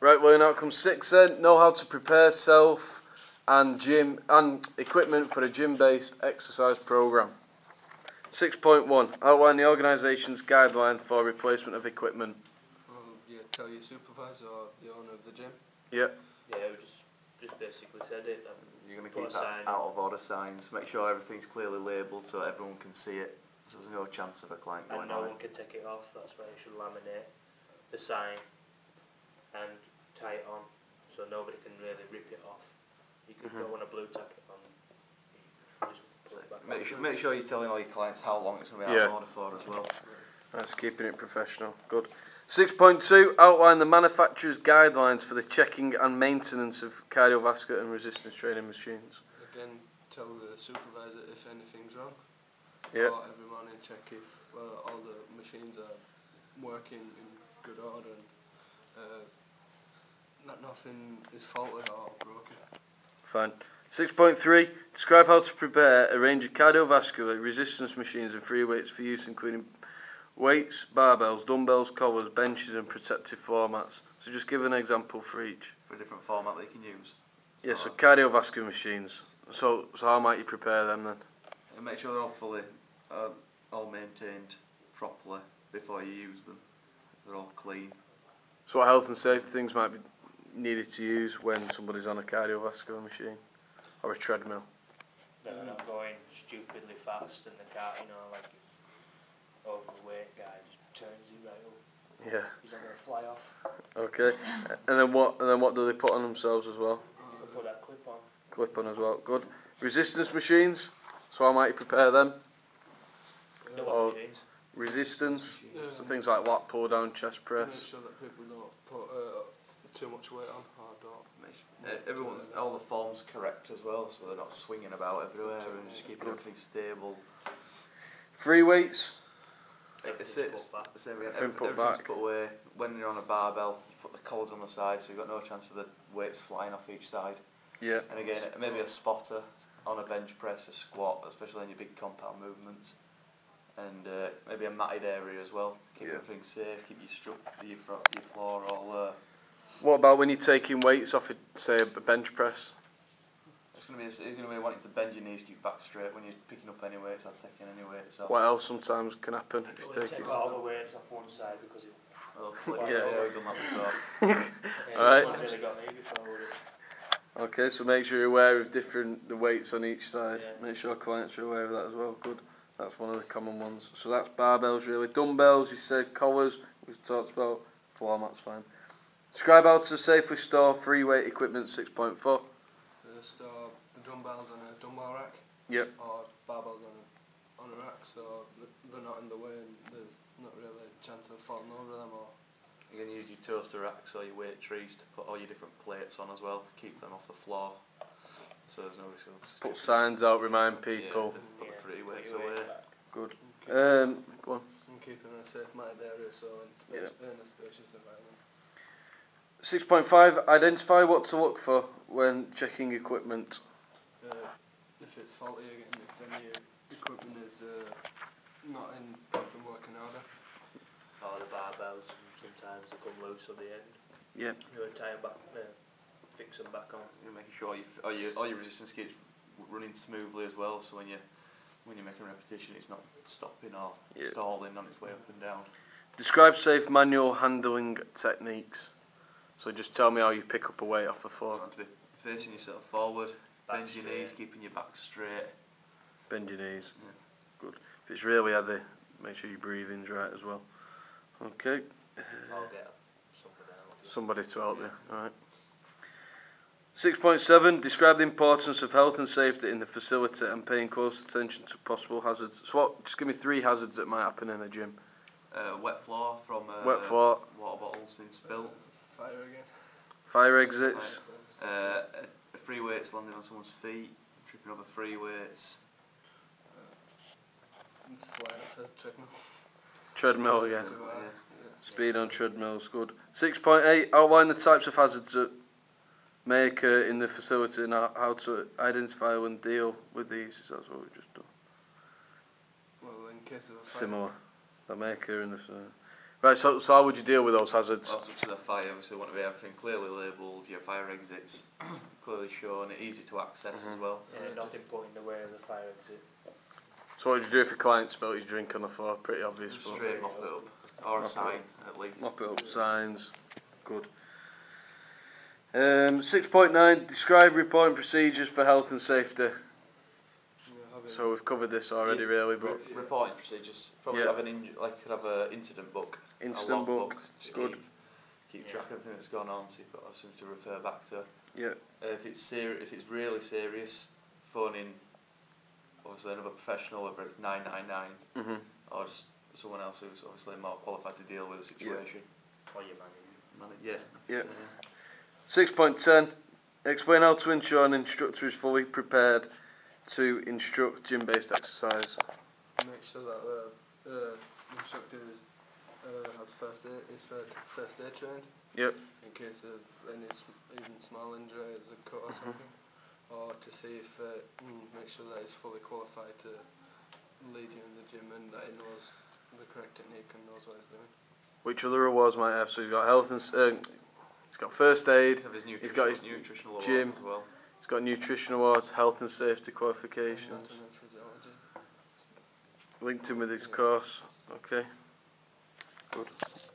Right, well, now comes six then. Know how to prepare self and gym and equipment for a gym-based exercise program. 6.1. Outline the organisation's guideline for replacement of equipment. Well, yeah, tell your supervisor or the owner of the gym. Yeah. Yeah, we just just basically said it. Um, You're going to Put a keep sign out, out of order signs. Make sure everything's clearly labelled so everyone can see it. So there's no chance of a client going and no on one can take it off. That's why you should laminate the sign and tie it on, so nobody can really rip it off. You could Mhm. go on a Blu Tack it on. You just pull it back Make sure, make sure you're telling all your clients how long it's going to be out Yeah. of order for as well. That's keeping it professional. Good. 6.2. Outline the manufacturer's guidelines for the checking and maintenance of cardiovascular and resistance training machines. Again, tell the supervisor if anything's wrong. Yeah. Or every morning check if uh, all the machines are working in good order and that nothing is faulty or broken. Fine. 6.3. Describe how to prepare a range of cardiovascular resistance machines and free weights for use, including weights, barbells, dumbbells, collars, benches, and protective formats. So just give an example for each. For a different format they can use. Yeah, so cardiovascular machines. So, so how might you prepare them then? And make sure they're all fully, uh, all maintained properly before you use them. They're all clean. So what health and safety things might be needed to use when somebody's on a cardiovascular machine or a treadmill? They're not going stupidly fast in the car, you know, like if overweight guy just turns you right up. Yeah. He's not gonna fly off. Okay. and then what? And then what do they put on themselves as well? You can put that clip on. Clip on as well. Good. Resistance machines. So how might you prepare them? No Oh. machines. Resistance. Yeah. So things like what? pull down, chest Make press. sure that people don't put uh, too much weight on or don't. Make uh, everyone's, all the form's correct as well, so they're not swinging about everywhere and just keeping everything stable. Three weights. It's, Everything's it's put back. the same again. Everything Every, put back. put away. When you're on a barbell, you put the collars on the side, so you've got no chance of the weights flying off each side. Yeah. And again, maybe a spotter on a bench press, a squat, especially in your big compound movements. And uh, maybe a matted area as well to keep Yeah. everything safe, keep your, stru- your, fro- your floor all. Uh, What about when you're taking weights off, a, say, a bench press? it's gonna be it's gonna be wanting to bend your knees, keep back straight when you're picking up any weights or taking any weights off. What else sometimes can happen if you you take take it? all the weights off one side because it. Well, oh, flip Yeah. yeah, we've done that before. Alright. it's Really got me before. would it? Okay, so make sure you're aware of different the weights on each side. Yeah. Make sure clients are aware of that as well. Good. That's one of the common ones. So that's barbells really. Dumbbells, you said collars, we've talked about. Floor mats fine. Describe how to safely store free weight equipment 6.4. Uh, store the dumbbells on a dumbbell rack Yep. or barbells on a, on a rack so th- they're not in the way and there's not really a chance of falling over them or You can use your toaster racks or your weight trees to put all your different plates on as well to keep them off the floor. So there's no risk of Put signs out, remind Yeah, people. to put Yeah, the free weights your away. Good. and keep, Um, go on. and keep it in a safe matted area so in, space, in a spacious environment. 6.5. Identify what to look for when checking equipment. Uh, if it's faulty again, if any equipment is uh, not in proper working order. Or the barbells, sometimes they come loose at the end. Yep. You would tie them back, uh, fix them back on. You're making sure you f- all your all your resistance keeps running smoothly as well. So when you when you're making repetition, it's not stopping or Yeah. stalling on its way up and down. Describe safe manual handling techniques. So just tell me how you pick up a weight off the You floor. want to be facing yourself forward, Back bend your knees, keeping your back straight. Bend your knees. Yeah. Good. If it's really heavy, make sure your breathing's right as well. Okay. I'll get somebody. To help you. Alright. 6.7. Describe the importance of health and safety in the facility and paying close attention to possible hazards. So what, just give me three hazards that might happen in a gym. Uh, wet floor from uh, Wet floor, water bottles being spilt. Fire again. fire exits, Uh, a free weights landing on someone's feet, tripping over free weights. And flying off a treadmill. treadmill again. Uh, Yeah. yeah. Speed on treadmills, good. 6.8. Outline the types of hazards that may occur in the facility and how how to identify and deal with these. That's what we've just done. Well, in case of a fire. Similar. That may occur in the facility. Right, so, so how would you deal with those hazards? Well, such as a fire, obviously want to be everything clearly labelled, your fire exits clearly shown, easy to access as Mhm. well. Yeah, nothing put in the way of the fire exit. So what would you do if a client spilled his drink on the floor? Pretty obvious, Just but straight mop it up, or Mop a it sign at least. mop it up, signs, good. Um, six point nine, describe reporting procedures for health and safety. Yeah, having So we've covered this already really, but Re- reporting procedures, probably Yeah. have an inj- like could have an incident book, incident book, logbook, just good. keep, keep Yeah. track of everything that's gone on, so you've got something to refer back to. yeah, Uh, if it's ser- if it's really serious, phone in obviously another professional, whether it's 999 hmm or just someone else who's obviously more qualified to deal with the situation. Or your manager. Man, yeah. Yeah. so, Six point ten, explain how to ensure an instructor is fully prepared to instruct gym-based exercise. make sure that the uh, instructor is, uh, has first aid, is first, first aid trained. Yep. In case of any even small injury, as a cut or Mhm. something, or to see if uh, mm, make sure that he's fully qualified to lead you in the gym and that he knows the correct technique and knows what he's doing. Which other awards might have? So he's got health and uh, he's got first aid, Have his He's nutritional, got his nutritional awards gym. as well. Got nutrition awards, health and safety qualifications. Linked in with his course. Okay. Good.